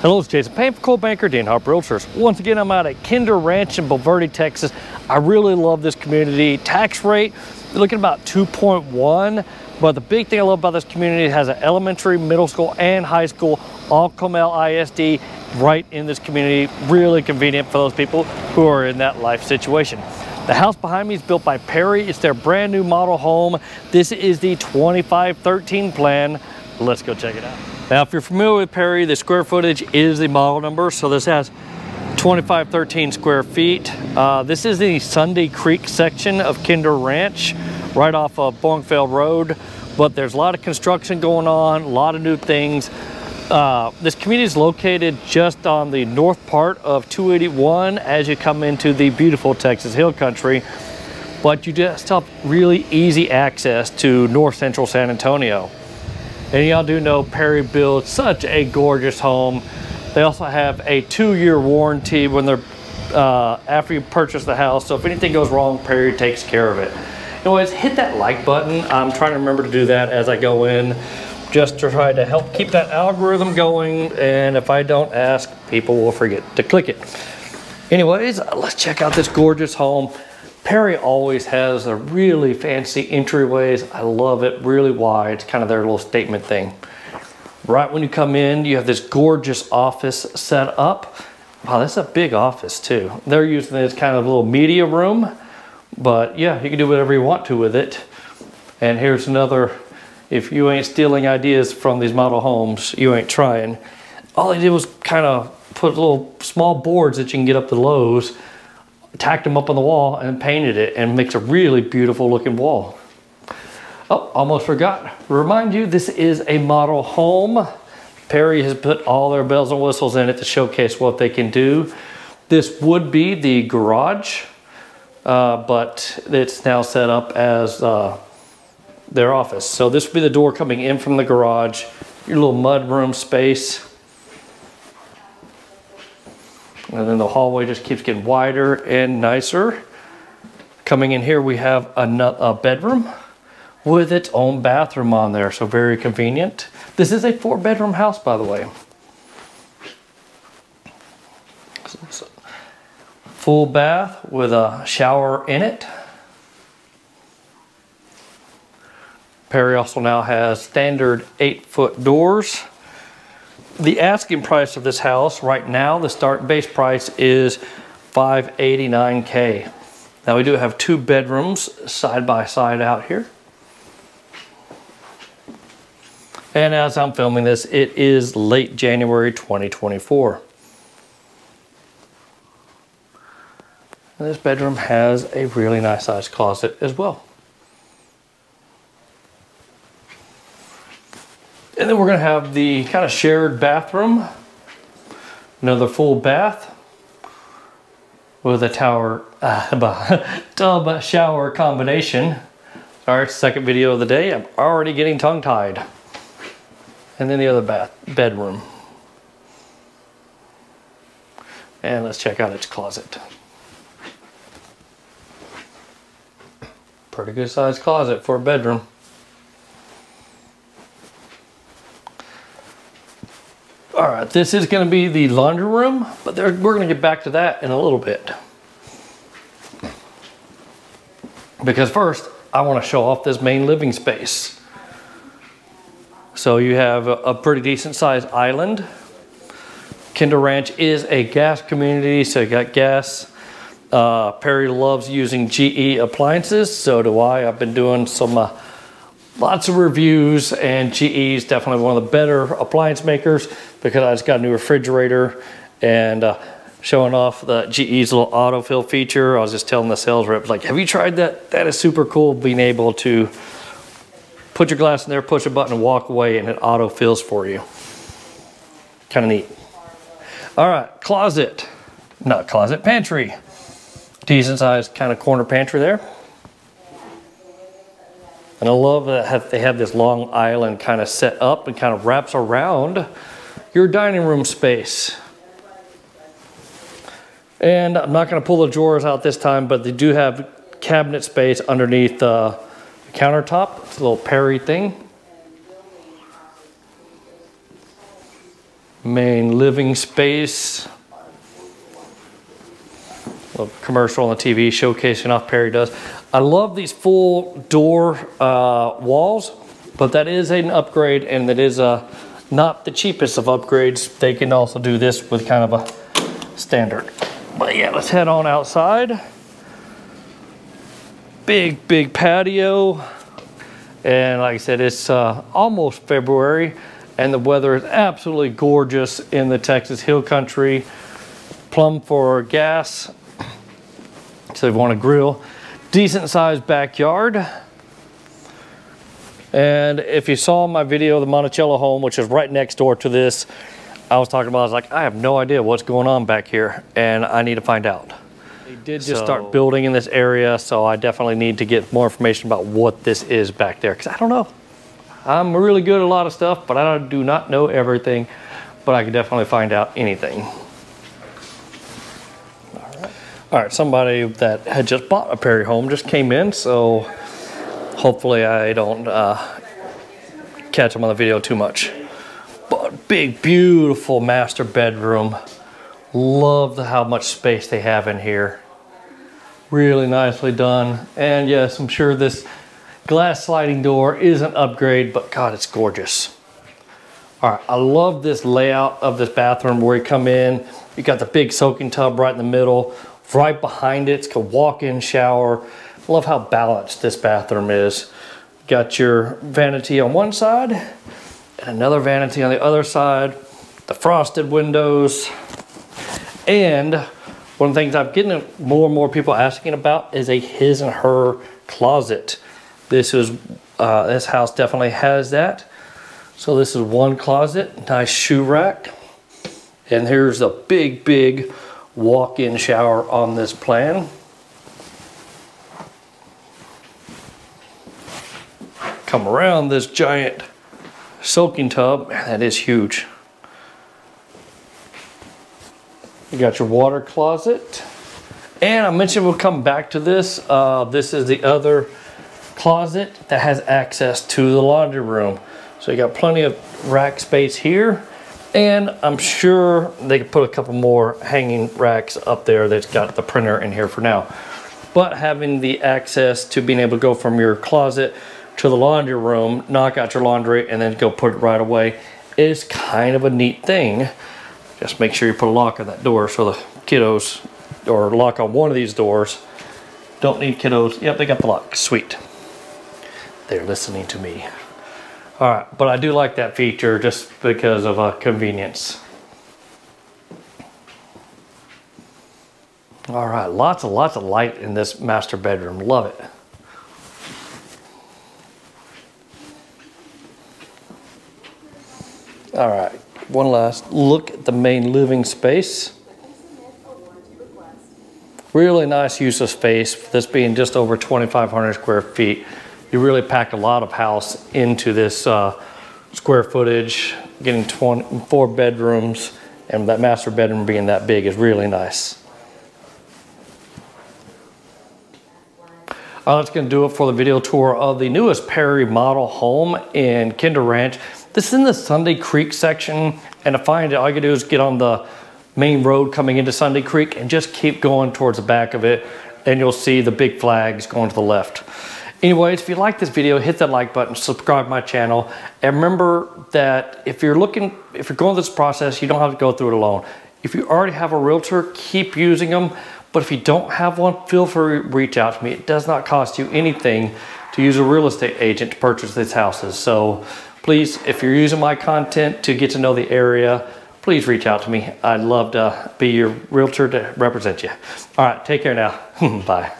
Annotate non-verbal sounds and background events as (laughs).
Hello, it's Jason Payne for Coldwell Banker, D'Ann Harper Realtors. Once again, I'm out at Kinder Ranch in Bulverde, Texas. I really love this community. Tax rate, looking about 2.1. But the big thing I love about this community, it has an elementary, middle school, and high school, all Comal ISD right in this community. Really convenient for those people who are in that life situation. The house behind me is built by Perry. It's their brand new model home. This is the 2513 plan. Let's go check it out. Now, if you're familiar with Perry, the square footage is the model number. So this has 2513 square feet. Uh, this is the Sunday Creek section of Kinder Ranch, right off of Borgfeld Road. But there's a lot of construction going on, a lot of new things. Uh, this community is located just on the north part of 281 as you come into the beautiful Texas Hill Country, but you just have really easy access to north central San Antonio. And y'all do know Perry builds such a gorgeous home. They also have a two-year warranty when they're uh, after you purchase the house. So if anything goes wrong, Perry takes care of it. Anyways, hit that like button. I'm trying to remember to do that as I go in, just to try to help keep that algorithm going. And if I don't ask, people will forget to click it. Anyways, let's check out this gorgeous home. Perry always has a really fancy entryways. I love it, really wide. It's kind of their little statement thing. Right when you come in, you have this gorgeous office set up. Wow, that's a big office too. They're using this kind of little media room, but yeah, you can do whatever you want to with it. And here's another, if you ain't stealing ideas from these model homes, you ain't trying. All they did was kind of put little small boards that you can get up the Lowe's tacked them up on the wall and painted it and makes a really beautiful looking wall. Oh, almost forgot. Remind you, this is a model home. Perry has put all their bells and whistles in it to showcase what they can do. This would be the garage, uh, but it's now set up as uh, their office. So this would be the door coming in from the garage, your little mud room space. And then the hallway just keeps getting wider and nicer. Coming in here, we have a, bedroom with its own bathroom on there, so very convenient. This is a four bedroom house, by the way. Full bath with a shower in it. Perry also now has standard eight foot doors the asking price of this house right now, the start base price is 589K. Now we do have two bedrooms side by side out here. And as I'm filming this, it is late January 2024. And this bedroom has a really nice sized closet as well. And then we're gonna have the kind of shared bathroom, another full bath with a tower, uh, (laughs) tub shower combination. Right, second video of the day. I'm already getting tongue tied. And then the other bath, bedroom. And let's check out its closet. Pretty good sized closet for a bedroom. All right, this is gonna be the laundry room, but there, we're gonna get back to that in a little bit. Because first, I wanna show off this main living space. So you have a, pretty decent sized island. Kinder Ranch is a gas community, so you got gas. Uh, Perry loves using GE appliances, so do I. I've been doing some uh, lots of reviews and GE is definitely one of the better appliance makers because I just got a new refrigerator and uh, showing off the GE's little autofill feature. I was just telling the sales rep, like, have you tried that? That is super cool being able to put your glass in there, push a button and walk away and it auto fills for you. Kind of neat. All right, closet, not closet, pantry. Decent sized kind of corner pantry there. And I love that they have this long island kind of set up and kind of wraps around your dining room space. And I'm not going to pull the drawers out this time, but they do have cabinet space underneath the countertop. It's a little Perry thing. Main living space. A commercial on the TV showcasing off Perry does. I love these full door uh, walls, but that is an upgrade and that is uh, not the cheapest of upgrades. They can also do this with kind of a standard. But yeah, let's head on outside. Big, big patio. And like I said, it's uh, almost February and the weather is absolutely gorgeous in the Texas Hill Country. Plum for gas, so you want to grill. Decent sized backyard. And if you saw my video of the Monticello home, which is right next door to this, I was talking about, I was like, I have no idea what's going on back here and I need to find out. They did just so, start building in this area, so I definitely need to get more information about what this is back there, because I don't know. I'm really good at a lot of stuff, but I do not know everything, but I can definitely find out anything. All right, somebody that had just bought a Perry home just came in, so hopefully I don't uh, catch them on the video too much. But big, beautiful master bedroom. Love the, how much space they have in here. Really nicely done. And yes, I'm sure this glass sliding door is an upgrade, but God, it's gorgeous. All right, I love this layout of this bathroom where you come in, you got the big soaking tub right in the middle. Right behind it, it's a walk-in shower. Love how balanced this bathroom is. Got your vanity on one side and another vanity on the other side. The frosted windows, and one of the things I'm getting more and more people asking about is a his and her closet. This is uh, this house definitely has that. So this is one closet, nice shoe rack. And here's a big, big walk-in shower on this plan. Come around this giant soaking tub, that is huge. You got your water closet. And I mentioned we'll come back to this. Uh, this is the other closet that has access to the laundry room. So you got plenty of rack space here. And I'm sure they could put a couple more hanging racks up there that's got the printer in here for now. But having the access to being able to go from your closet to the laundry room, knock out your laundry, and then go put it right away is kind of a neat thing. Just make sure you put a lock on that door so the kiddos, or lock on one of these doors. Don't need kiddos. Yep, they got the lock. Sweet. They're listening to me. All right, but I do like that feature just because of uh, convenience. All right, lots and lots of light in this master bedroom. Love it. All right, one last look at the main living space. Really nice use of space, this being just over 2,500 square feet. You really packed a lot of house into this uh, square footage, getting 20, four bedrooms, and that master bedroom being that big is really nice. Uh, that's gonna do it for the video tour of the newest Perry model home in Kinder Ranch. This is in the Sunday Creek section, and to find it, all you do is get on the main road coming into Sunday Creek and just keep going towards the back of it, and you'll see the big flags going to the left. Anyways, if you like this video, hit that like button, subscribe my channel, and remember that if you're looking, if you're going through this process, you don't have to go through it alone. If you already have a realtor, keep using them, but if you don't have one, feel free to reach out to me. It does not cost you anything to use a real estate agent to purchase these houses. So please, if you're using my content to get to know the area, please reach out to me. I'd love to be your realtor to represent you. All right, take care now. (laughs) Bye.